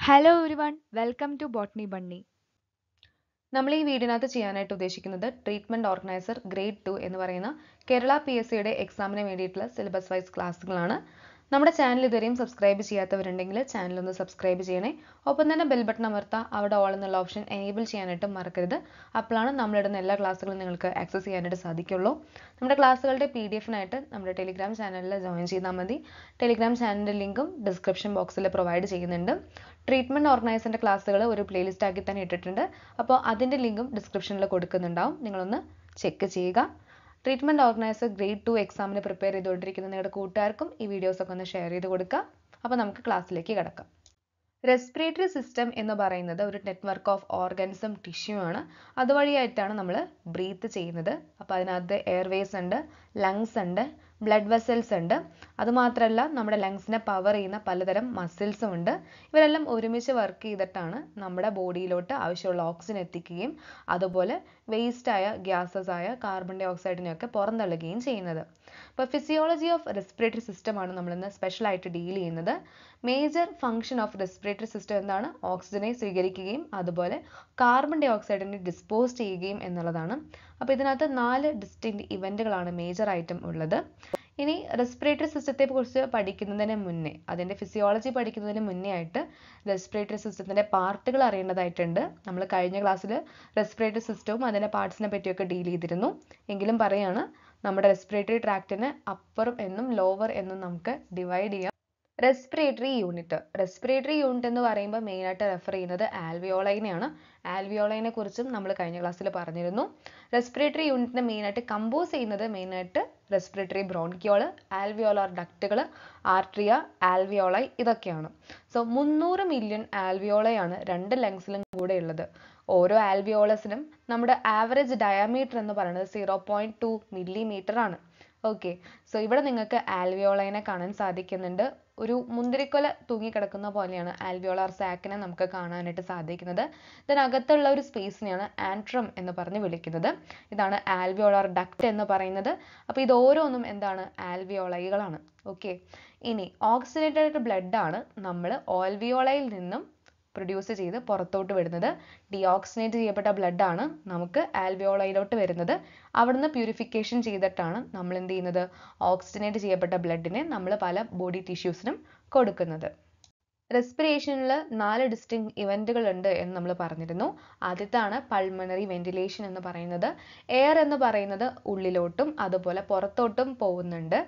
Hello everyone welcome to botany bunny നമ്മൾ ഈ വീടിനകത്ത് ചെയ്യാനായിട്ട് ഉദ്ദേശിക്കുന്നത് ട്രീറ്റ്മെന്റ് ഓർഗനൈസർ ഗ്രേഡ് ടു എന്ന് പറയുന്ന കേരള പി എസ് സിയുടെ എക്സാമിന് വേണ്ടിയിട്ടുള്ള സിലബസ് വൈസ് ക്ലാസ്സുകളാണ് നമ്മുടെ ചാനൽ ഇതുവരെയും സബ്സ്ക്രൈബ് ചെയ്യാത്തവരുണ്ടെങ്കിൽ ചാനൽ ഒന്ന് സബ്സ്ക്രൈബ് ചെയ്യണേ. ഒപ്പം തന്നെ ബെൽ ബട്ടൺ അമർത്താം. അവിടെ ഓൾ എന്നുള്ള ഓപ്ഷൻ എനേബിൾ ചെയ്യാനായിട്ട് മറക്കരുത്. അപ്പോഴാണ് നമ്മളിടുന്ന എല്ലാ ക്ലാസ്സുകളും നിങ്ങൾക്ക് ആക്സസ് ചെയ്യാനായിട്ട് സാധിക്കുള്ളൂ. നമ്മുടെ ക്ലാസ്സുകളുടെ പി ഡി എഫിനായിട്ട് നമ്മുടെ ടെലിഗ്രാം ചാനലിൽ ജോയിൻ ചെയ്താൽ മതി. ടെലിഗ്രാം ചാനലിന്റെ ലിങ്കും ഡിസ്ക്രിപ്ഷൻ ബോക്സിൽ പ്രൊവൈഡ് ചെയ്യുന്നുണ്ട്. ട്രീറ്റ്മെന്റ് ഓർഗനൈസറിന്റെ ക്ലാസ്സുകൾ ഒരു പ്ലേലിസ്റ്റ് ആക്കി തന്നെ ഇട്ടിട്ടുണ്ട്. അപ്പോൾ അതിന്റെ ലിങ്കും ഡിസ്ക്രിപ്ഷനിൽ കൊടുക്കുന്നുണ്ടാവും. നിങ്ങളൊന്ന് ചെക്ക് ചെയ്യുക. ട്രീറ്റ്മെന്റ് ഓർഗനൈസർ ഗ്രേഡ് ടു എക്സാമിന് പ്രിപ്പയർ ചെയ്തുകൊണ്ടിരിക്കുന്ന നിങ്ങളുടെ കൂട്ടുകാർക്കും ഈ വീഡിയോസൊക്കെ ഒന്ന് ഷെയർ ചെയ്ത് കൊടുക്കുക അപ്പോൾ നമുക്ക് ക്ലാസ്സിലേക്ക് കിടക്കാം. റെസ്പിറേറ്ററി സിസ്റ്റം എന്ന് പറയുന്നത് ഒരു നെറ്റ്വർക്ക് ഓഫ് ഓർഗൻസും ടിഷ്യൂ ആണ്. അതുവഴിയായിട്ടാണ് നമ്മൾ ബ്രീത്ത് ചെയ്യുന്നത്. അപ്പോൾ അതിനകത്ത് എയർവേസ് ഉണ്ട് ലങ്സ് ഉണ്ട് ബ്ലഡ് വെസൽസ് ഉണ്ട്. അതുമാത്രമല്ല നമ്മുടെ ലങ്സിനെ പവർ ചെയ്യുന്ന പലതരം മസിൽസും ഉണ്ട്. ഇവരെല്ലാം ഒരുമിച്ച് വർക്ക് ചെയ്തിട്ടാണ് നമ്മുടെ ബോഡിയിലോട്ട് ആവശ്യമുള്ള ഓക്സിജൻ എത്തിക്കുകയും അതുപോലെ വേസ്റ്റായ ഗ്യാസസ് ആയ കാർബൺ ഡൈ ഓക്സൈഡിനെയൊക്കെ പുറന്തള്ളുകയും ചെയ്യുന്നത്. അപ്പോൾ ഫിസിയോളജി ഓഫ് റെസ്പിറേറ്ററി സിസ്റ്റം ആണ് നമ്മളിന്ന് സ്പെഷ്യൽ ആയിട്ട് ഡീൽ ചെയ്യുന്നത്. Major function of respiratory system എന്താണ്? ഓക്സിജനെ സ്വീകരിക്കുകയും അതുപോലെ കാർബൺ ഡൈ ഓക്സൈഡിനെ ഡിസ്പോസ് ചെയ്യുകയും എന്നുള്ളതാണ്. അപ്പോൾ ഇതിനകത്ത് നാല് ഡിസ്റ്റിങ് ഇവന്റുകളാണ് മേജർ ആയിട്ടും ഉള്ളത്. ഇനി റെസ്പിറേറ്ററി സിസ്റ്റത്തെ കുറിച്ച് പഠിക്കുന്നതിന് മുന്നേ അതിന്റെ ഫിസിയോളജി പഠിക്കുന്നതിന് മുന്നേ ആയിട്ട് റെസ്പിറേറ്ററി സിസ്റ്റത്തിന്റെ പാർട്ടുകൾ അറിയേണ്ടതായിട്ടുണ്ട്. നമ്മൾ കഴിഞ്ഞ ക്ലാസ്സിൽ റെസ്പിറേറ്ററി സിസ്റ്റവും അതിന്റെ പാർട്സിനെ പറ്റിയൊക്കെ ഡീൽ ചെയ്തിരുന്നു. എങ്കിലും പറയാണ് നമ്മുടെ റെസ്പിറേറ്ററി ട്രാക്റ്റിന് അപ്പർ എന്നും ലോവർ എന്നും നമുക്ക് ഡിവൈഡ് ചെയ്യാം. റെസ്പിറേറ്ററി യൂണിറ്റ് റെസ്പിറേറ്ററി യൂണിറ്റ് എന്ന് പറയുമ്പോൾ മെയിനായിട്ട് റെഫർ ചെയ്യുന്നത് ആൽവിയോളൈനെയാണ് ആൽവിയോളൈനെ കുറിച്ചും നമ്മൾ കഴിഞ്ഞ ക്ലാസ്സിൽ പറഞ്ഞിരുന്നു. റെസ്പിറേറ്ററി യൂണിറ്റിനെ മെയിനായിട്ട് കമ്പോസ് ചെയ്യുന്നത് മെയിനായിട്ട് റെസ്പിറേറ്ററി ബ്രോൺക്യോൾ ആൽവിയോളാർ ഡക്റ്റുകൾ ആർട്രിയ ആൽവിയോളൈ ഇതൊക്കെയാണ്. സോ മുന്നൂറ് മില്യൺ ആൽവിയോളയാണ് രണ്ട് ലങ്സിലും കൂടെ ഉള്ളത്. ഓരോ ആൽവിയോളസിനും നമ്മുടെ ആവറേജ് ഡയമീറ്റർ എന്ന് പറയുന്നത് സീറോ പോയിന്റ് ടു മില്ലിമീറ്റർ ആണ്. ഓക്കെ സോ ഇവിടെ നിങ്ങൾക്ക് ആൽവിയോളൈനെ കാണാൻ സാധിക്കുന്നുണ്ട്. ഒരു മുന്തിരിക്കൊല തൂങ്ങിക്കിടക്കുന്ന പോലെയാണ് ആൽവിയോളർ സാക്കിനെ നമുക്ക് കാണാനായിട്ട് സാധിക്കുന്നത്. ഇതിനകത്തുള്ള ഒരു സ്പേസിനെയാണ് ആൻട്രം എന്ന് പറഞ്ഞ് വിളിക്കുന്നത്. ഇതാണ് ആൽവിയോളർ ഡക്റ്റ് എന്ന് പറയുന്നത്. അപ്പോൾ ഇത് ഓരോന്നും എന്താണ്? ആൽവിയോളൈകളാണ്. ഓക്കെ ഇനി ഓക്സിഡേറ്റഡ് ബ്ലഡാണ് നമ്മൾ ഓൽവിയോളയിൽ നിന്നും പ്രൊഡ്യൂസ് ചെയ്ത് പുറത്തോട്ട് വിടുന്നത് ഡിയോക്സിനേറ്റ് ചെയ്യപ്പെട്ട ബ്ലഡ് ആണ് നമുക്ക് ആൽവിയോളയിലോട്ട് വരുന്നത്. അവിടുന്ന് പ്യൂരിഫിക്കേഷൻ ചെയ്തിട്ടാണ് നമ്മൾ എന്ത് ചെയ്യുന്നത്? ഓക്സിജനേറ്റ് ചെയ്യപ്പെട്ട ബ്ലഡിനെ നമ്മൾ പല ബോഡി ടിഷ്യൂസിനും കൊടുക്കുന്നത്. റെസ്പിറേഷനിൽ നാല് ഡിസ്റ്റിങ് ഇവന്റുകൾ ഉണ്ട് എന്ന് നമ്മൾ പറഞ്ഞിരുന്നു. ആദ്യത്താണ് പൾമണറി വെന്റിലേഷൻ എന്ന് പറയുന്നത്. എയർ എന്ന് പറയുന്നത് ഉള്ളിലോട്ടും അതുപോലെ പുറത്തോട്ടും പോകുന്നുണ്ട്.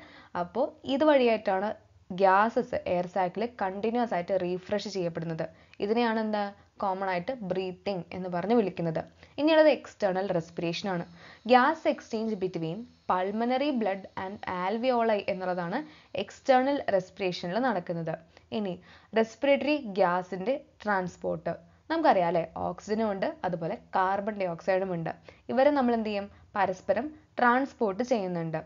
അപ്പോൾ ഇതുവഴിയായിട്ടാണ് ഗ്യാസസ് എയർ സാക്കിൽ കണ്ടിന്യൂസ് ആയിട്ട് റീഫ്രഷ് ചെയ്യപ്പെടുന്നത്. ഇതിനെയാണ് എന്താ? കോമൺ ആയിട്ട് ബ്രീത്തിങ് എന്ന് പറഞ്ഞ് വിളിക്കുന്നത്. ഇനിയുള്ളത് എക്സ്റ്റേണൽ റെസ്പിറേഷൻ ആണ്. Gas exchange between pulmonary blood and alveoli എന്നുള്ളതാണ് എക്സ്റ്റേണൽ റെസ്പിറേഷനിൽ നടക്കുന്നത്. ഇനി റെസ്പിറേറ്ററി ഗ്യാസിന്റെ ട്രാൻസ്പോർട്ട് നമുക്കറിയാം അല്ലേ? ഓക്സിജനും ഉണ്ട് അതുപോലെ കാർബൺ ഡൈ ഓക്സൈഡും ഉണ്ട്. ഇവരെ നമ്മൾ എന്ത് ചെയ്യും? പരസ്പരം ട്രാൻസ്പോർട്ട് ചെയ്യുന്നുണ്ട്.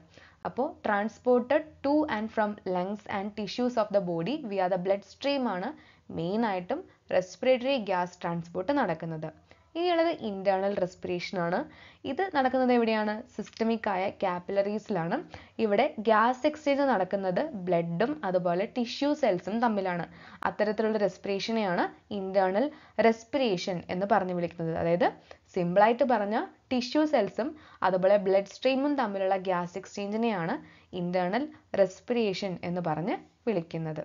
അപ്പോൾ transported to and from lungs and tissues of the body via the blood stream ആണ് മെയിൻ ആയിട്ടും റെസ്പിറേറ്ററി ഗ്യാസ് ട്രാൻസ്പോർട്ട് നടക്കുന്നത്. ഇനിയുള്ളത് ഇന്റേർണൽ റെസ്പിറേഷൻ ആണ്. ഇത് നടക്കുന്നത് എവിടെയാണ്? സിസ്റ്റമിക് ആയ കാപ്പിലറീസിലാണ് ഇവിടെ ഗ്യാസ് എക്സ്ചേഞ്ച് നടക്കുന്നത് ബ്ലഡും അതുപോലെ ടിഷ്യൂ സെൽസും തമ്മിലാണ്. അത്തരത്തിലുള്ള റെസ്പിറേഷനെയാണ് ഇന്റേർണൽ റെസ്പിറേഷൻ എന്ന് പറഞ്ഞു വിളിക്കുന്നത്. അതായത് സിമ്പിളായിട്ട് പറഞ്ഞാൽ ടിഷ്യൂ സെൽസും അതുപോലെ ബ്ലഡ് സ്ട്രീമും തമ്മിലുള്ള ഗ്യാസ് എക്സ്ചേഞ്ചിനെയാണ് ഇന്റേണൽ റെസ്പിറേഷൻ എന്ന് പറഞ്ഞ് വിളിക്കുന്നത്.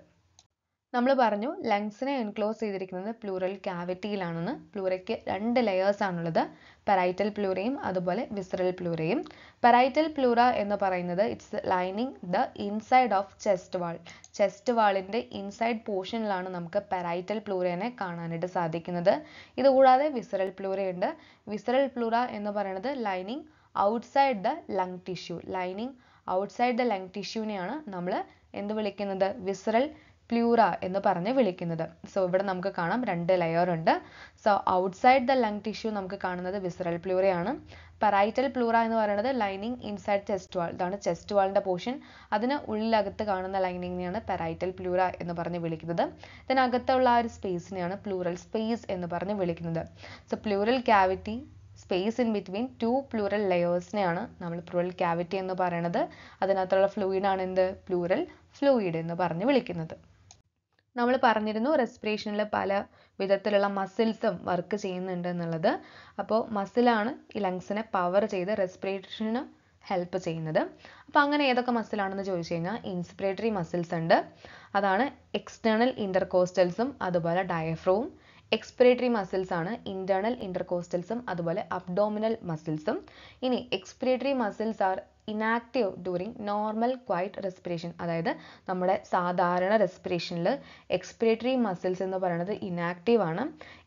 നമ്മൾ പറഞ്ഞു ലങ്സിനെ എൻക്ലോസ് ചെയ്തിരിക്കുന്നത് പ്ലൂറൽ ക്യാവിറ്റിയിലാണെന്ന് പ്ലൂറയ്ക്ക് രണ്ട് ലെയേഴ്സ് ആണുള്ളത്. പെറൈറ്റൽ പ്ലൂറയും അതുപോലെ വിസറൽ പ്ലൂറയും പെറൈറ്റൽ പ്ലൂറ എന്ന് പറയുന്നത് it's lining the inside of chest wall chest വാളിന്റെ ഇൻസൈഡ് പോർഷനിലാണ് നമുക്ക് പെറൈറ്റൽ പ്ലൂറേനെ കാണാനായിട്ട് സാധിക്കുന്നത്. ഇതുകൂടാതെ വിസറൽ പ്ലൂറയുണ്ട് വിസറൽ പ്ലൂറ എന്ന് പറയുന്നത് lining outside the lung tissue lining outside the lung ടിഷ്യൂവിനെയാണ് നമ്മൾ എന്ത് വിളിക്കുന്നത്? വിസറൽ പ്ലൂറ എന്ന് പറഞ്ഞ് വിളിക്കുന്നത്. സോ ഇവിടെ നമുക്ക് കാണാം രണ്ട് ലെയർ ഉണ്ട്. So outside the lung tissue നമുക്ക് കാണുന്നത് വിസറൽ പ്ലൂറയാണ് പെറൈറ്റൽ പ്ലൂറ എന്ന് പറയുന്നത് ലൈനിങ് ഇൻസൈഡ് ചെസ്റ്റ് വാൾ ഇതാണ് ചെസ്റ്റ് വാളിന്റെ പോർഷൻ അതിന് ഉള്ളിലകത്ത് കാണുന്ന ലൈനിങ്ങിനെയാണ് പെറൈറ്റൽ പ്ലൂറ എന്ന് പറഞ്ഞ് വിളിക്കുന്നത്. ഇതിനകത്തുള്ള ആ ഒരു സ്പേസിനെയാണ് പ്ലൂറൽ സ്പേസ് എന്ന് പറഞ്ഞ് വിളിക്കുന്നത്. So pleural cavity space in between two pleural ലെയേഴ്സിനെയാണ് നമ്മൾ പ്ലൂറൽ ക്യാവിറ്റി എന്ന് പറയുന്നത് അതിനകത്തുള്ള ഫ്ലൂയിഡ് ആണ് എന്ത്? പ്ലൂറൽ ഫ്ലൂയിഡ് എന്ന് പറഞ്ഞ് വിളിക്കുന്നത്. നമ്മൾ പറഞ്ഞിരുന്നു റെസ്പിറേഷനിൽ പല വിധത്തിലുള്ള മസിൽസും വർക്ക് ചെയ്യുന്നുണ്ട് എന്നുള്ളത്. അപ്പോൾ മസിലാണ് ഈ ലങ്സിനെ പവർ ചെയ്ത് റെസ്പിറേഷന് ഹെൽപ്പ് ചെയ്യുന്നത്. അപ്പോൾ അങ്ങനെ ഏതൊക്കെ മസിലാണെന്ന് ചോദിച്ചു കഴിഞ്ഞാൽ ഇൻസ്പിറേറ്ററി മസിൽസ് ഉണ്ട്. അതാണ് എക്സ്റ്റേണൽ ഇന്റർകോസ്റ്റൽസും അതുപോലെ ഡയഫ്രോവും എക്സ്പിറേറ്ററി മസിൽസ് ആണ് ഇന്റേണൽ ഇന്റർകോസ്റ്റൽസും അതുപോലെ അബ്ഡോമിനൽ മസിൽസും ഇനി expiratory muscles are inactive during normal quiet respiration അതായത് നമ്മുടെ സാധാരണ റെസ്പിറേഷനിൽ എക്സ്പിറേറ്ററി മസിൽസ് എന്ന് പറയുന്നത് ഇനാക്റ്റീവ് ആണ്.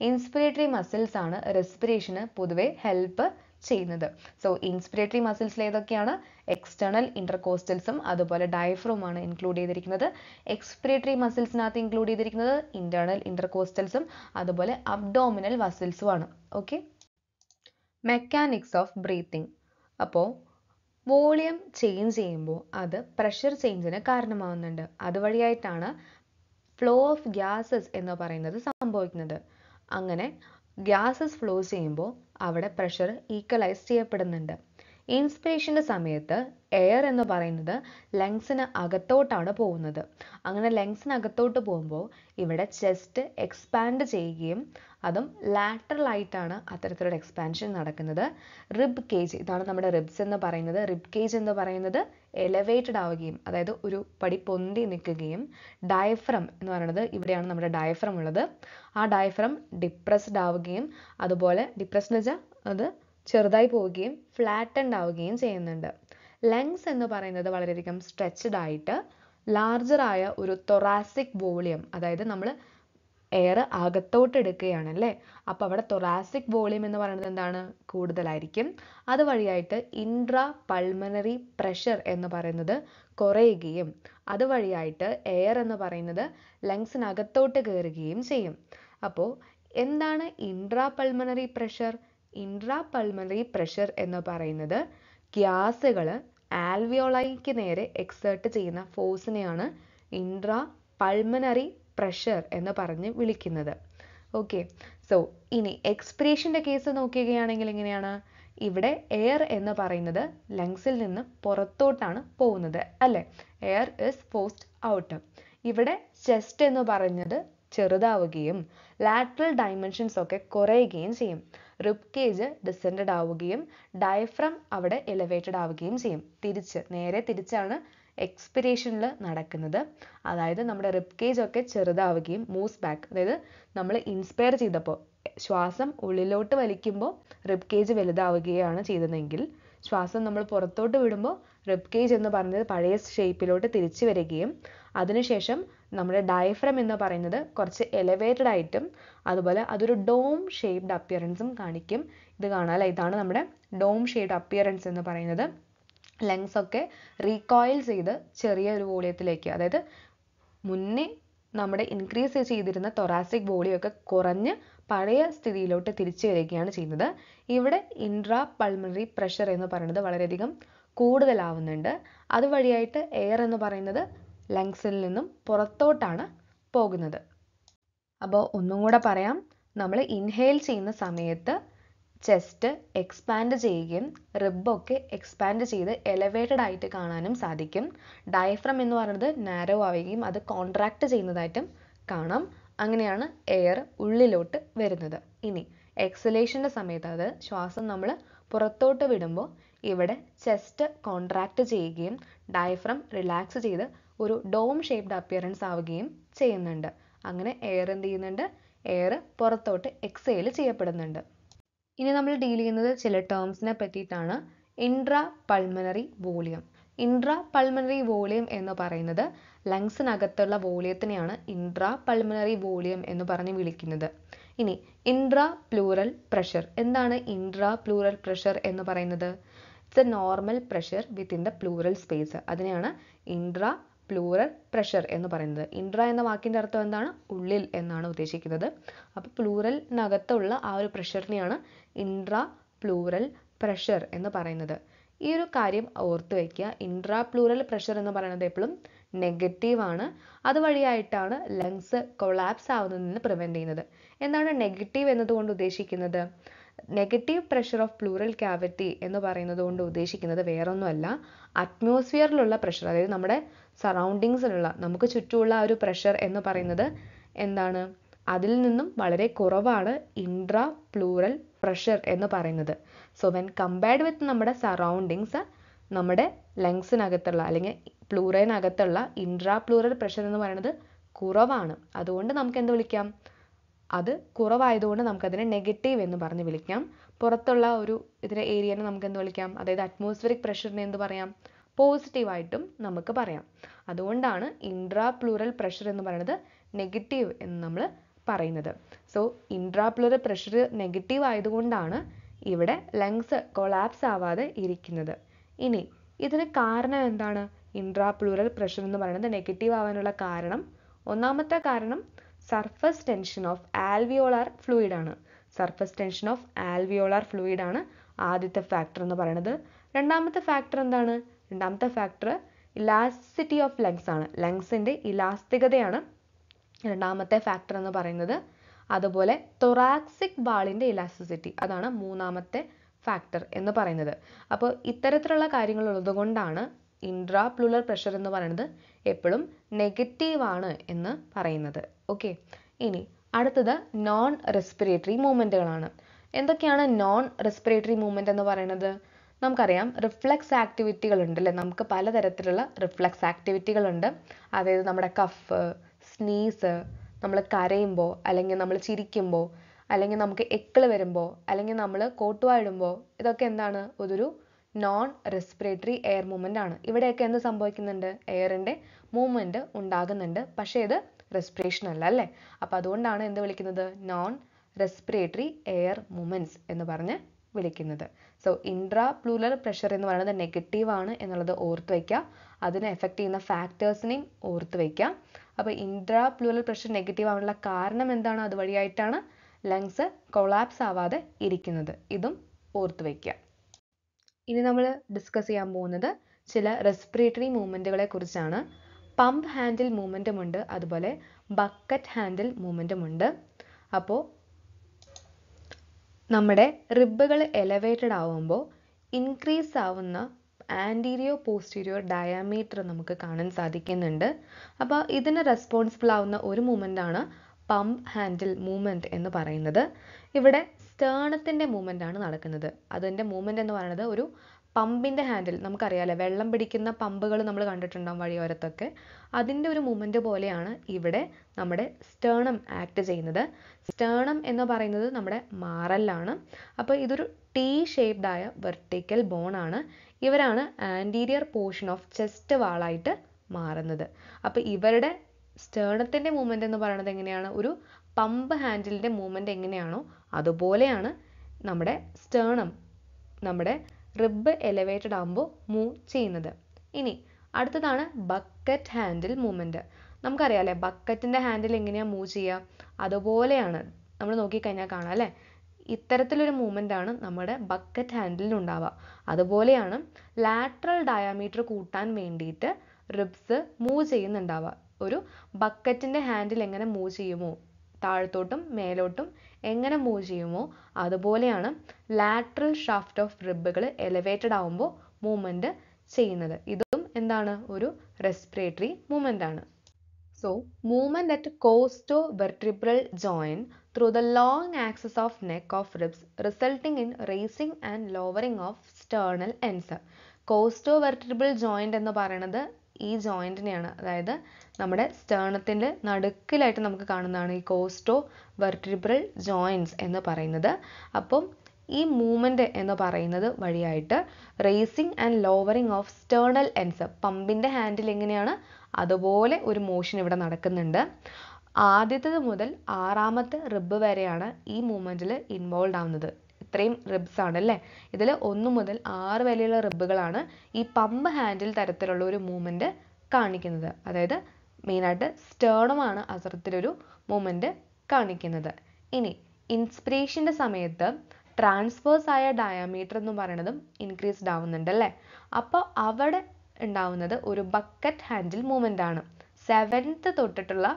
ഇൻസ്പിറേറ്ററി മസിൽസ് ആണ് റെസ്പിറേഷന് പൊതുവെ ഹെൽപ്പ് ചെയ്യുന്നത്. സോ ഇൻസ്പിറേറ്ററി മസിൽസിൽ ഏതൊക്കെയാണ്? എക്സ്റ്റേണൽ ഇന്റർകോസ്റ്റൽസും അതുപോലെ ഡയഫ്രോമാണ് ഇൻക്ലൂഡ് ചെയ്തിരിക്കുന്നത്. എക്സ്പിറേറ്ററി മസിൽസിനകത്ത് ഇൻക്ലൂഡ് ചെയ്തിരിക്കുന്നത് ഇന്റേണൽ ഇന്റർകോസ്റ്റൽസും അതുപോലെ അബ്ഡോമിനൽ മസിൽസുമാണ് ഓക്കെ മെക്കാനിക്സ് ഓഫ് ബ്രീത്തിങ് അപ്പോൾ വോളിയം ചേഞ്ച് ചെയ്യുമ്പോൾ അത് പ്രഷർ ചേഞ്ചിന് കാരണമാവുന്നുണ്ട്. അതുവഴിയായിട്ടാണ് ഫ്ലോ ഓഫ് ഗ്യാസസ് എന്ന് പറയുന്നത് സംഭവിക്കുന്നത്. അങ്ങനെ ഗ്യാസസ് ഫ്ലോ ചെയ്യുമ്പോൾ അവിടെ പ്രഷർ ഈക്വലൈസ് ചെയ്യപ്പെടുന്നുണ്ട്. ഇൻസ്പിറേഷന്റെ സമയത്ത് എയർ എന്ന് പറയുന്നത് ലങ്സിന് അകത്തോട്ടാണ് പോകുന്നത്. അങ്ങനെ ലങ്സിന് അകത്തോട്ട് പോകുമ്പോൾ ഇവിടെ ചെസ്റ്റ് എക്സ്പാൻഡ് ചെയ്യുകയും അതും ലാറ്ററൽ ആയിട്ടാണ് അത്തരത്തിലുള്ള എക്സ്പാൻഷൻ നടക്കുന്നത്. റിബ് കേജ് ഇതാണ് നമ്മുടെ റിബ്സ് എന്ന് പറയുന്നത്. റിബ് കേജ് എന്ന് പറയുന്നത് എലവേറ്റഡ് ആവുകയും അതായത് ഒരു പടി പൊന്തി നിൽക്കുകയും ഡയഫ്രം എന്ന് പറയുന്നത് ഇവിടെയാണ് നമ്മുടെ ഡയഫ്രം ഉള്ളത്. ആ ഡയഫ്രം ഡിപ്രസ്ഡ് ആവുകയും അതുപോലെ ഡിപ്രസ്ഡ് വെച്ചാൽ അത് ചെറുതായി പോവുകയും ഫ്ലാറ്റൻഡ് ആവുകയും ചെയ്യുന്നുണ്ട്. ലങ്സ് എന്ന് പറയുന്നത് വളരെയധികം സ്ട്രെച്ചഡ് ആയിട്ട് ലാർജർ ആയ ഒരു തൊറാസിക് വോളിയം അതായത് നമ്മൾ എയർ അകത്തോട്ട് എടുക്കുകയാണല്ലേ? അപ്പോൾ അവിടെ തൊറാസിക് വോളിയം എന്ന് പറയുന്നത് എന്താണ്? കൂടുതലായിരിക്കും. അതുവഴിയായിട്ട് ഇൻട്രാ പൾമണറി പ്രഷർ എന്ന് പറയുന്നത് കുറയുകയും അതുവഴിയായിട്ട് എയർ എന്ന് പറയുന്നത് ലങ്സിനകത്തോട്ട് കയറുകയും ചെയ്യും. അപ്പോൾ എന്താണ് intra pulmonary pressure intra pulmonary pressure എന്ന് പറയുന്നത് ഗ്യാസുകൾ ആൽവിയോളൈക്ക് നേരെ എക്സേർട്ട് ചെയ്യുന്ന ഫോഴ്സിനെയാണ് ഇൻട്രാ പൾമനറി പ്രഷർ എന്ന് പറഞ്ഞ് വിളിക്കുന്നത്. ഓക്കെ സോ ഇനി എക്സ്പിരേഷന്റെ കേസ് നോക്കുകയാണെങ്കിൽ എങ്ങനെയാണ്? ഇവിടെ എയർ എന്ന് പറയുന്നത് ലങ്സിൽ നിന്ന് പുറത്തോട്ടാണ് പോകുന്നത് അല്ലെ? എയർ ഇസ് പോസ്റ്റ് ഔട്ട് ഇവിടെ ചെസ്റ്റ് എന്ന് പറഞ്ഞത് ചെറുതാവുകയും ലാറ്ററൽ ഡയമെൻഷൻസ് ഒക്കെ കുറയുകയും ചെയ്യും. റിബ് കേജ് ഡിസെൻഡഡ് ആവുകയും ഡയഫ്രം അവിടെ എലിവേറ്റഡ് ആവുകയും ചെയ്യും. തിരിച്ച് നേരെ തിരിച്ചാണ് എക്സ്പിരേഷനിൽ നടക്കുന്നത്. അതായത് നമ്മുടെ റിബ് കേജ് ഒക്കെ ചെറുതാവുകയും മൂസ് ബാക്ക് അതായത് നമ്മൾ ഇൻസ്പയർ ചെയ്തപ്പോൾ ശ്വാസം ഉള്ളിലോട്ട് വലിക്കുമ്പോൾ റിബ് കേജ് വലുതാവുകയാണ് ചെയ്തതെങ്കിൽ ശ്വാസം നമ്മൾ പുറത്തോട്ട് വിടുമ്പോൾ റിബ് കേജ് എന്ന് പറഞ്ഞത് പഴയ ഷേപ്പിലോട്ട് തിരിച്ചു വരികയും അതിനുശേഷം നമ്മുടെ ഡയഫ്രം എന്ന് പറയുന്നത് കുറച്ച് എലവേറ്റഡ് ആയിട്ടും അതുപോലെ അതൊരു ഡോം ഷേപ്ഡ് അപ്പിയറൻസും കാണിക്കും. ഇത് കാണാം ഇതാണ് നമ്മുടെ ഡോം ഷേപ്ഡ് അപ്പിയറൻസ് എന്ന് പറയുന്നത്. ലങ്സ് ഒക്കെ റീകോയിൽ ചെയ്ത് ചെറിയ ഒരു വോളിയത്തിലേക്ക് അതായത് മുന്നേ നമ്മുടെ ഇൻക്രീസ് ചെയ്തിരുന്ന തൊറാസിക് വോളിയൊക്കെ കുറഞ്ഞ് പഴയ സ്ഥിതിയിലോട്ട് തിരിച്ചു വരികയാണ് ചെയ്യുന്നത്. ഇവിടെ ഇൻട്രാ പൾമണറി പ്രഷർ എന്ന് പറയുന്നത് വളരെയധികം കൂടുതലാവുന്നുണ്ട്. അതുവഴിയായിട്ട് എയർ എന്ന് പറയുന്നത് ലങ്സിൽ നിന്നും പുറത്തോട്ടാണ് പോകുന്നത്. അപ്പോൾ ഒന്നും കൂടെ പറയാം. നമ്മൾ ഇൻഹെയിൽ ചെയ്യുന്ന സമയത്ത് ചെസ്റ്റ് എക്സ്പാൻഡ് ചെയ്യുകയും റിബൊക്കെ എക്സ്പാൻഡ് ചെയ്ത് എലവേറ്റഡ് ആയിട്ട് കാണാനും സാധിക്കും. ഡയഫ്രം എന്ന് പറയുന്നത് നാരോ ആവുകയും അത് കോൺട്രാക്ട് ചെയ്യുന്നതായിട്ടും കാണാം. അങ്ങനെയാണ് എയർ ഉള്ളിലോട്ട് വരുന്നത്. ഇനി എക്സലേഷന്റെ സമയത്ത് അത് ശ്വാസം നമ്മൾ പുറത്തോട്ട് വിടുമ്പോൾ ഇവിടെ ചെസ്റ്റ് കോൺട്രാക്ട് ചെയ്യുകയും ഡയഫ്രം റിലാക്സ് ചെയ്ത് ഒരു ഡോം ഷേപ്ഡ് അപ്പിയറൻസ് ആവുകയും ചെയ്യുന്നുണ്ട്. അങ്ങനെ എയർ എന്ത് ചെയ്യുന്നുണ്ട്? എയർ പുറത്തോട്ട് എക്സെയിൽ ചെയ്യപ്പെടുന്നുണ്ട്. ഇനി നമ്മൾ ഡീൽ ചെയ്യുന്നത് ചില ടേംസിനെ പറ്റിയിട്ടാണ്. Intra pulmonary volume. Intra pulmonary volume എന്ന് പറയുന്നത് ലങ്സിനകത്തുള്ള വോളിയത്തിനെയാണ് ഇൻട്രാ പൾമനറി വോളിയം എന്ന് പറഞ്ഞ് വിളിക്കുന്നത്. ഇനി ഇൻട്രാ പ്ലൂറൽ പ്രഷർ എന്താണ് ഇൻട്രാ പ്ലൂറൽ പ്രഷർ എന്ന് പറയുന്നത്? It's a normal pressure within the pleural space അതിനെയാണ് ഇൻട്രാ പ്ലൂറൽ പ്രഷർ എന്ന് പറയുന്നത്. ഇൻട്ര എന്ന വാക്കിന്റെ അർത്ഥം എന്താണ്? ഉള്ളിൽ എന്നാണ് ഉദ്ദേശിക്കുന്നത്. അപ്പോൾ പ്ലൂറലിനകത്തുള്ള ആ ഒരു പ്രഷറിനെയാണ് ഇൻട്ര പ്ലൂറൽ പ്രഷർ എന്ന് പറയുന്നത്. ഈ ഒരു കാര്യം ഓർത്ത് വയ്ക്കുക ഇൻട്രാ പ്ലൂറൽ പ്രഷർ എന്ന് പറയുന്നത് എപ്പോഴും നെഗറ്റീവാണ് അതുവഴിയായിട്ടാണ് ലങ്സ് കൊളാപ്സ് ആവുന്നതിൽ നിന്ന് പ്രിവെന്റ് ചെയ്യുന്നത്. എന്താണ് നെഗറ്റീവ് എന്നതുകൊണ്ട് ഉദ്ദേശിക്കുന്നത്? Negative pressure of pleural cavity എന്ന് പറയുന്നത് കൊണ്ട് ഉദ്ദേശിക്കുന്നത് വേറൊന്നുമല്ല. അറ്റ്മോസ്ഫിയറിലുള്ള പ്രഷർ അതായത് നമ്മുടെ സറൗണ്ടിങ്സിലുള്ള നമുക്ക് ചുറ്റുമുള്ള ആ ഒരു പ്രഷർ എന്ന് പറയുന്നത് എന്താണ്? അതിൽ നിന്നും വളരെ കുറവാണ് ഇൻട്രാ പ്ലൂറൽ പ്രഷർ എന്ന് പറയുന്നത്. സോ വെൻ കമ്പയർഡ് വിത്ത് നമ്മുടെ സറൗണ്ടിങ്സ് നമ്മുടെ ലങ്സിനകത്തുള്ള അല്ലെങ്കിൽ പ്ലൂറലിനകത്തുള്ള ഇൻട്രാ പ്ലൂറൽ പ്രഷർ എന്ന് പറയുന്നത് കുറവാണ്. അതുകൊണ്ട് നമുക്ക് എന്ത് വിളിക്കാം? അത് കുറവായതുകൊണ്ട് നമുക്കതിനെ നെഗറ്റീവ് എന്ന് പറഞ്ഞ് വിളിക്കാം. പുറത്തുള്ള ഒരു ഇതിന്റെ ഏരിയനെ നമുക്ക് എന്ത് വിളിക്കാം? അതായത് അറ്റ്മോസ്ഫിയറിക് പ്രഷറിനെ എന്ത് പറയാം? പോസിറ്റീവായിട്ടും നമുക്ക് പറയാം. അതുകൊണ്ടാണ് ഇൻട്രാ പ്ലൂറൽ പ്രഷർ എന്ന് പറയുന്നത് നെഗറ്റീവ് എന്ന് നമ്മൾ പറയുന്നത്. So intra pleural pressure negative ആയതുകൊണ്ടാണ് ഇവിടെ ലങ്സ് കൊളാപ്സ് ആവാതെ ഇരിക്കുന്നത്. ഇനി ഇതിന് കാരണം എന്താണ്? ഇൻട്രാ പ്ലൂറൽ പ്രഷർ എന്ന് പറയുന്നത് നെഗറ്റീവ് ആവാനുള്ള കാരണം. ഒന്നാമത്തെ കാരണം surface tension of alveolar fluid ആണ്. Surface tension of alveolar fluid ആണ് ആദ്യത്തെ ഫാക്ടർ എന്ന് പറയുന്നത് രണ്ടാമത്തെ ഫാക്ടർ എന്താണ്? രണ്ടാമത്തെ ഫാക്ടർ ഇലാസ്റ്റിസിറ്റി ഓഫ് ലങ്സ് ആണ്. ലങ്സിന്റെ ഇലാസ്തികതയാണ് രണ്ടാമത്തെ ഫാക്ടർ എന്ന് പറയുന്നത്. അതുപോലെ തൊറാക്സിക് ബാളിന്റെ ഇലാസ്റ്റിസിറ്റി അതാണ് മൂന്നാമത്തെ ഫാക്ടർ എന്ന് പറയുന്നത്. അപ്പോൾ ഇത്തരത്തിലുള്ള കാര്യങ്ങൾ ഉള്ളതുകൊണ്ടാണ് ഇൻട്രാ പ്രഷർ എന്ന് പറയുന്നത് എപ്പോഴും നെഗറ്റീവ് ആണ് എന്ന് പറയുന്നത്. ഓക്കെ ഇനി അടുത്തത് നോൺ റെസ്പിറേറ്ററി മൂവ്മെന്റുകളാണ് എന്തൊക്കെയാണ് നോൺ റെസ്പിറേറ്ററി മൂവ്മെന്റ് എന്ന് പറയുന്നത്? നമുക്കറിയാം റിഫ്ലക്സ് ആക്ടിവിറ്റികൾ ഉണ്ടല്ലേ നമുക്ക് പലതരത്തിലുള്ള റിഫ്ലക്സ് ആക്ടിവിറ്റികൾ ഉണ്ട്. അതായത് നമ്മുടെ കഫ് സ്നീസ് നമ്മൾ കരയുമ്പോൾ അല്ലെങ്കിൽ നമ്മൾ ചിരിക്കുമ്പോൾ അല്ലെങ്കിൽ നമുക്ക് എക്കിൾ വരുമ്പോൾ അല്ലെങ്കിൽ നമ്മൾ കോട്ടുവായിടുമ്പോൾ ഇതൊക്കെ എന്താണ്? അതൊരു നോൺ റെസ്പിറേറ്ററി എയർ മൂവ്മെന്റ് ആണ്. ഇവിടെയൊക്കെ എന്ത് സംഭവിക്കുന്നുണ്ട്? എയറിന്റെ മൂവ്മെന്റ് ഉണ്ടാകുന്നുണ്ട്. പക്ഷേ ഇത് റെസ്പിറേഷൻ അല്ല അല്ലേ? അപ്പോൾ അതുകൊണ്ടാണ് എന്ത് വിളിക്കുന്നത്? നോൺ റെസ്പിറേറ്ററി എയർ മൂമെന്റ്സ് എന്ന് പറഞ്ഞ് വിളിക്കുന്നത്. സോ ഇൻട്രാ പ്ലൂലർ പ്രഷർ എന്ന് പറയുന്നത് നെഗറ്റീവ് ആണ് എന്നുള്ളത് ഓർത്ത് വയ്ക്കുക. അതിനെ എഫക്റ്റ് ചെയ്യുന്ന ഫാക്ടേഴ്സിനെയും ഓർത്ത് വയ്ക്കുക. അപ്പോൾ ഇൻട്രാ പ്ലൂലർ പ്രഷർ നെഗറ്റീവ് ആവാനുള്ള കാരണം എന്താണ്? അതുവഴിയായിട്ടാണ് ലങ്സ് കൊളാപ്സ് ആവാതെ ഇരിക്കുന്നത്. ഇതും ഓർത്ത് വയ്ക്കുക. ഇനി നമ്മൾ ഡിസ്കസ് ചെയ്യാൻ പോകുന്നത് ചില റെസ്പിറേറ്ററി മൂവ്മെന്റുകളെ കുറിച്ചാണ്. പമ്പ് ഹാൻഡിൽ മൂവ്മെന്റും ഉണ്ട്. അതുപോലെ ബക്കറ്റ് ഹാൻഡിൽ മൂവ്മെന്റും ഉണ്ട്. അപ്പോൾ നമ്മുടെ റിബുകൾ എലവേറ്റഡ് ആവുമ്പോൾ ഇൻക്രീസ് ആവുന്ന ആന്റീരിയോ പോസ്റ്റീരിയോ ഡയാമീറ്റർ നമുക്ക് കാണാൻ സാധിക്കുന്നുണ്ട്. അപ്പോൾ ഇതിന് റെസ്പോൺസിബിൾ ആവുന്ന ഒരു മൂവ്മെന്റ് ആണ് പമ്പ് ഹാൻഡിൽ മൂവ്മെന്റ് എന്ന് പറയുന്നത്. ഇവിടെ സ്റ്റേണത്തിന്റെ മൂവ്മെന്റ് ആണ് നടക്കുന്നത്. അതിന്റെ മൂവ്മെന്റ് എന്ന് പറയുന്നത് ഒരു പമ്പിന്റെ ഹാൻഡിൽ നമുക്കറിയാമല്ലോ വെള്ളം പിടിക്കുന്ന പമ്പുകൾ നമ്മൾ കണ്ടിട്ടുണ്ടാകും വഴിയോരത്തൊക്കെ അതിന്റെ ഒരു മൂമെന്റ് പോലെയാണ് ഇവിടെ നമ്മുടെ സ്റ്റേണം ആക്ട് ചെയ്യുന്നത്. സ്റ്റേണം എന്ന് പറയുന്നത് നമ്മുടെ മാറലാണ് അപ്പോൾ ഇതൊരു ടീ ഷേപ്ഡായ വെർട്ടിക്കൽ ബോൺ ആണ്. ഇവരാണ് ആന്റീരിയർ പോർഷൻ ഓഫ് ചെസ്റ്റ് വാളായിട്ട് മാറുന്നത്. അപ്പോൾ ഇവരുടെ സ്റ്റേണത്തിന്റെ മൂവ്മെന്റ് എന്ന് പറയുന്നത് എങ്ങനെയാണ്? ഒരു പമ്പ് ഹാൻഡിലിന്റെ മൂവ്മെന്റ് എങ്ങനെയാണോ അതുപോലെയാണ് നമ്മുടെ സ്റ്റേണം നമ്മുടെ റിബ് എലവേറ്റഡ് ആകുമ്പോൾ മൂവ് ചെയ്യുന്നത്. ഇനി അടുത്തതാണ് ബക്കറ്റ് ഹാൻഡിൽ മൂവ്മെന്റ് നമുക്കറിയാമല്ലേ ബക്കറ്റിന്റെ ഹാൻഡിൽ എങ്ങനെയാണ് മൂവ് ചെയ്യുക? അതുപോലെയാണ് നമ്മൾ നോക്കിക്കഴിഞ്ഞാൽ കാണാം അല്ലേ? ഇത്തരത്തിലൊരു മൂവ്മെന്റ് ആണ് നമ്മുടെ ബക്കറ്റ് ഹാൻഡിലിൽ ഉണ്ടാവുക. അതുപോലെയാണ് ലാറ്ററൽ ഡയാമീറ്റർ കൂട്ടാൻ വേണ്ടിയിട്ട് റിബ്സ് മൂവ് ചെയ്യുന്നുണ്ടാവുക. ഒരു ബക്കറ്റിന്റെ ഹാൻഡിൽ എങ്ങനെ മൂവ് ചെയ്യുമോ? താഴത്തോട്ടും മേലോട്ടും എങ്ങനെ മൂവ് ചെയ്യുമോ അതുപോലെയാണ് ലാറ്ററൽ ഷാഫ്റ്റ് ഓഫ് റിബുകൾ എലവേറ്റഡ് ആവുമ്പോൾ മൂവ്മെന്റ് ചെയ്യുന്നത്. ഇതും എന്താണ്? ഒരു റെസ്പിറേറ്ററി മൂവ്മെന്റ് ആണ്. So movement at costo vertebral joint through the long axis of neck of ribs resulting in raising and lowering of sternal എൻസർ കോസ്റ്റോ vertebral joint എന്ന് പറയുന്നത് ഈ ജോയിന്റിനെയാണ് അതായത് നമ്മുടെ സ്റ്റേണത്തിന്റെ നടുക്കിലായിട്ട് നമുക്ക് കാണുന്നതാണ് ഈ കോസ്റ്റോ വെർട്ടിബ്രൽ ജോയിൻസ് എന്ന് പറയുന്നത്. അപ്പം ഈ മൂവ്മെന്റ് എന്ന് പറയുന്നത് വഴിയായിട്ട് raising and lowering of sternal ends പമ്പിന്റെ handle എങ്ങനെയാണ്? അതുപോലെ ഒരു മോഷൻ ഇവിടെ നടക്കുന്നുണ്ട്. ആദ്യത്തത് മുതൽ ആറാമത്തെ റിബ് വരെയാണ് ഈ മൂവ്മെന്റിൽ ഇൻവോൾവ് ആവുന്നത്. ഇത്രയും റിബ്സ് ആണ് അല്ലേ? ഇതിൽ ഒന്ന് മുതൽ ആറ് വരെയുള്ള റിബുകളാണ് ഈ പമ്പ് ഹാൻഡിൽ തരത്തിലുള്ള ഒരു മൂവ്മെന്റ് കാണിക്കുന്നത്. അതായത് മെയിനായിട്ട് സ്റ്റേണമാണ് അത്തരത്തിലൊരു മൂവ്മെന്റ് കാണിക്കുന്നത്. ഇനി ഇൻസ്പിറേഷന്റെ സമയത്ത് ട്രാൻസ്ഫേഴ്സ് ആയ ഡയമീറ്റർ എന്ന് പറയുന്നതും ഇൻക്രീസ്ഡ് ആവുന്നുണ്ട് അല്ലേ? അപ്പോൾ അവിടെ ഉണ്ടാവുന്നത് ഒരു ബക്കറ്റ് ഹാൻഡിൽ മൂവ്മെന്റ് ആണ്. സെവൻത്ത് തൊട്ടിട്ടുള്ള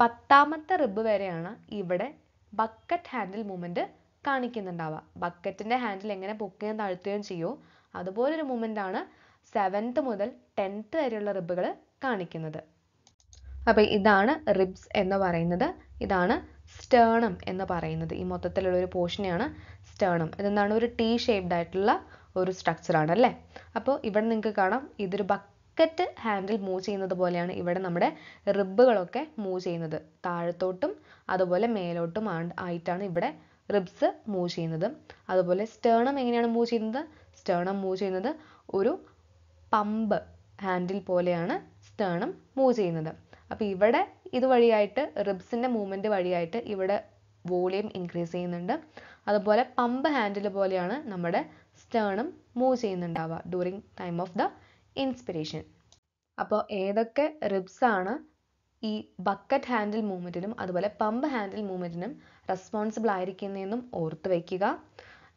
പത്താമത്തെ റിബ് വരെയാണ് ഇവിടെ ബക്കറ്റ് ഹാൻഡിൽ മൂവ്മെന്റ് കാണിക്കുന്നുണ്ടാവുക. ബക്കറ്റിന്റെ ഹാൻഡിൽ എങ്ങനെ പൊക്കുകയും താഴ്ത്തുകയും ചെയ്യുമോ അതുപോലൊരു ആണ് സെവൻത്ത് മുതൽ ടെൻത്ത് വരെയുള്ള റിബുകൾ കാണിക്കുന്നത്. അപ്പോൾ ഇതാണ് റിബ്സ് എന്ന് പറയുന്നത്. ഇതാണ് സ്റ്റേണം എന്ന് പറയുന്നത്. ഈ മൊത്തത്തിലുള്ള ഒരു പോർഷനെയാണ് സ്റ്റേണം ഇതെന്താണ്? ഒരു ടീ ഷേപ്ഡ് ആയിട്ടുള്ള ഒരു സ്ട്രക്ചറാണ് അല്ലേ? അപ്പോൾ ഇവിടെ നിങ്ങൾക്ക് കാണാം. ഇതൊരു ബക്കറ്റ് ഹാൻഡിൽ മൂവ് ചെയ്യുന്നത് പോലെയാണ് ഇവിടെ നമ്മുടെ റിബുകളൊക്കെ മൂവ് ചെയ്യുന്നത്. താഴത്തോട്ടും അതുപോലെ മേലോട്ടും ആയിട്ടാണ് ഇവിടെ റിബ്സ് മൂവ് ചെയ്യുന്നത്. അതുപോലെ സ്റ്റേണം എങ്ങനെയാണ് മൂവ് ചെയ്യുന്നത്? സ്റ്റേണം മൂവ് ചെയ്യുന്നത് ഒരു പമ്പ് ഹാൻഡിൽ പോലെയാണ് സ്റ്റേണം മൂവ് ചെയ്യുന്നത്. അപ്പോൾ ഇവിടെ ഇതുവഴിയായിട്ട് റിബ്സിന്റെ മൂവ്മെന്റ് വഴിയായിട്ട് ഇവിടെ വോളിയം ഇൻക്രീസ് ചെയ്യുന്നുണ്ട്. അതുപോലെ പമ്പ് ഹാൻഡിൽ പോലെയാണ് നമ്മുടെ സ്റ്റേണും move ചെയ്യുന്നുണ്ടാവുക during time of the inspiration അപ്പോൾ ഏതൊക്കെ റിബ്സാണ് ഈ ബക്കറ്റ് ഹാൻഡിൽ മൂവ്മെന്റിനും അതുപോലെ പമ്പ് ഹാൻഡിൽ മൂവ്മെന്റിനും റെസ്പോൺസിബിൾ ആയിരിക്കുന്നതെന്നും ഓർത്ത് വയ്ക്കുക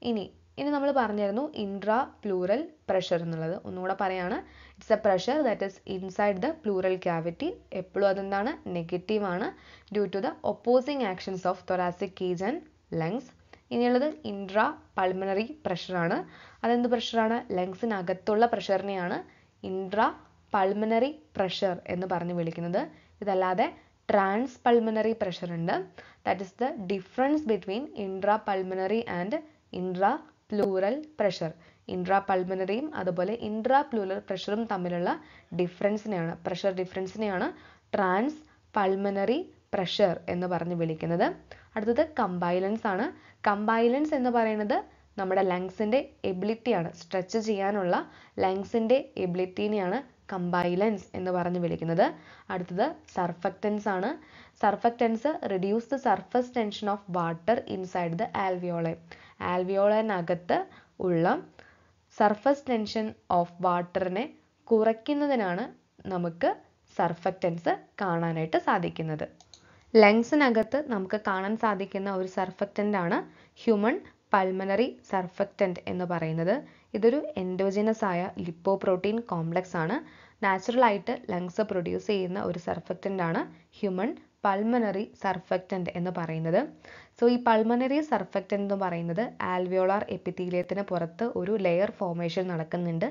ഇനി ഇനി നമ്മൾ പറഞ്ഞിരുന്നു ഇൻട്രാ പ്ലൂറൽ പ്രഷർ എന്നുള്ളത്. ഒന്നുകൂടെ പറയാണ്. It's a pressure that is inside the pleural cavity എപ്പോഴും അതെന്താണ്? നെഗറ്റീവ് ആണ്. Due to the opposing actions of thoracic cage and lungs ഇനിയുള്ളത് ഇൻട്രാ പൾമണറി പ്രഷറാണ് അതെന്ത് പ്രഷറാണ് ലങ്സിനകത്തുള്ള പ്രഷറിനെയാണ് ഇൻട്രാ പൾമണറി പ്രഷർ എന്ന് പറഞ്ഞ് വിളിക്കുന്നത്. ഇതല്ലാതെ ട്രാൻസ് പൾമണറി പ്രഷർ ഉണ്ട്. That is the difference between intra pulmonary and intra pleural pressure intra പൾമണറിയും അതുപോലെ ഇൻട്രാ പ്ലൂറൽ പ്രഷറും തമ്മിലുള്ള ഡിഫറൻസിനെയാണ് പ്രഷർ ഡിഫറൻസിനെയാണ് ട്രാൻസ് പൾമണറി പ്രഷർ എന്ന് പറഞ്ഞ് വിളിക്കുന്നത്. അടുത്തത് കമ്പൈലൻസ് ആണ്. കമ്പൈലൻസ് എന്ന് പറയുന്നത് നമ്മുടെ ലങ്സിന്റെ എബിലിറ്റിയാണ് സ്ട്രെച്ച് ചെയ്യാനുള്ള ലങ്സിന്റെ എബിലിറ്റീനെയാണ് കമ്പൈലൻസ് എന്ന് പറഞ്ഞ് വിളിക്കുന്നത്. അടുത്തത് സർഫക്റ്റൻസ് ആണ്. Surfactants reduce the surface tension of water inside the alveoli ആൽവിയോളനകത്ത് ഉള്ള സർഫസ് ടെൻഷൻ ഓഫ് വാട്ടറിനെ കുറയ്ക്കുന്നതിനാണ് നമുക്ക് സർഫക്റ്റൻസ് കാണാനായിട്ട് സാധിക്കുന്നത്. ലങ്സിനകത്ത് നമുക്ക് കാണാൻ സാധിക്കുന്ന ഒരു സർഫക്റ്റന്റ് ആണ് ഹ്യൂമൺ പൾമനറി സർഫക്റ്റന്റ് എന്ന് പറയുന്നത്. ഇതൊരു എൻഡോജിനസ് ആയ ലിപ്പോ പ്രോട്ടീൻ കോംപ്ലക്സ് ആണ്. നാച്ചുറൽ ആയിട്ട് ലങ്സ് പ്രൊഡ്യൂസ് ചെയ്യുന്ന ഒരു സർഫക്റ്റന്റ് ആണ് ഹ്യൂമൺ പൾമനറി സർഫക്റ്റന്റ് എന്ന് പറയുന്നത്. സോ ഈ പൾമനറി സർഫക്റ്റന്റ് എന്ന് പറയുന്നത് ആൽവിയോളാർ എപ്പിത്തീലിയത്തിന് പുറത്ത് ഒരു ലെയർ ഫോമേഷൻ നടക്കുന്നുണ്ട്.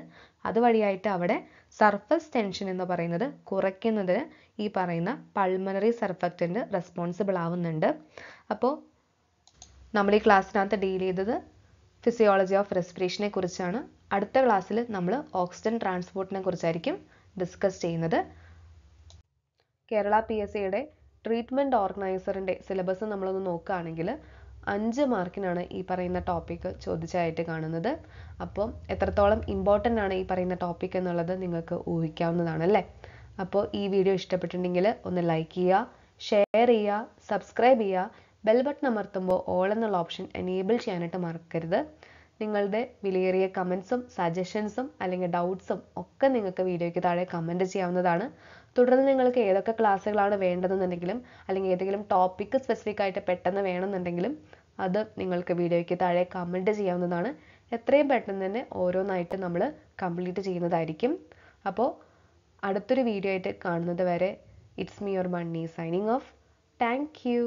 അതുവഴിയായിട്ട് അവിടെ സർഫസ് ടെൻഷൻ എന്ന് പറയുന്നത് കുറയ്ക്കുന്നതിന് ഈ പറയുന്ന പൾമനറി സർഫക്റ്റന്റ് റെസ്പോൺസിബിൾ ആവുന്നുണ്ട്. അപ്പോൾ നമ്മൾ ഈ ക്ലാസ്സിനകത്ത് ഡീൽ ചെയ്തത് ഫിസിയോളജി ഓഫ് റെസ്പിറേഷനെ കുറിച്ചാണ്. അടുത്ത ക്ലാസ്സിൽ നമ്മൾ ഓക്സിജൻ ട്രാൻസ്പോർട്ടിനെ കുറിച്ചായിരിക്കും ഡിസ്കസ് ചെയ്യുന്നത്. കേരള പി എസ് സിയുടെ ട്രീറ്റ്മെന്റ് ഓർഗനൈസറിന്റെ സിലബസ് നമ്മളൊന്ന് നോക്കുകയാണെങ്കിൽ അഞ്ച് മാർക്കിനാണ് ഈ പറയുന്ന ടോപ്പിക്ക് ചോദിച്ചതായിട്ട് കാണുന്നത്. അപ്പോൾ എത്രത്തോളം ഇമ്പോർട്ടന്റ് ആണ് ഈ പറയുന്ന ടോപ്പിക് എന്നുള്ളത് നിങ്ങൾക്ക് ഊഹിക്കാവുന്നതാണ് അല്ലേ? അപ്പോൾ ഈ വീഡിയോ ഇഷ്ടപ്പെട്ടിട്ടുണ്ടെങ്കിൽ ഒന്ന് ലൈക്ക് ചെയ്യുക ഷെയർ ചെയ്യുക സബ്സ്ക്രൈബ് ചെയ്യുക ബെൽ ബട്ടൺ അമർത്തുമ്പോൾ ഓൾ എന്നുള്ള ഓപ്ഷൻ എനേബിൾ ചെയ്യാനായിട്ട് മറക്കരുത്. നിങ്ങളുടെ വിലയേറിയ കമൻസും സജഷൻസും അല്ലെങ്കിൽ ഡൗട്ട്സും ഒക്കെ നിങ്ങൾക്ക് വീഡിയോയ്ക്ക് താഴെ കമന്റ് ചെയ്യാവുന്നതാണ്. തുടർന്ന് നിങ്ങൾക്ക് ഏതൊക്കെ ക്ലാസ്സുകളാണ് വേണ്ടതെന്നുണ്ടെങ്കിലും അല്ലെങ്കിൽ ഏതെങ്കിലും ടോപ്പിക്ക് സ്പെസിഫിക് ആയിട്ട് പെട്ടെന്ന് വേണമെന്നുണ്ടെങ്കിലും അത് നിങ്ങൾക്ക് വീഡിയോയ്ക്ക് താഴെ കമന്റ് ചെയ്യാവുന്നതാണ്. എത്രയും പെട്ടെന്ന് തന്നെ ഓരോന്നായിട്ട് നമ്മൾ കംപ്ലീറ്റ് ചെയ്യുന്നതായിരിക്കും. അപ്പോൾ അടുത്തൊരു വീഡിയോ ആയിട്ട് കാണുന്നത് വരെ it's me your money signing off thank you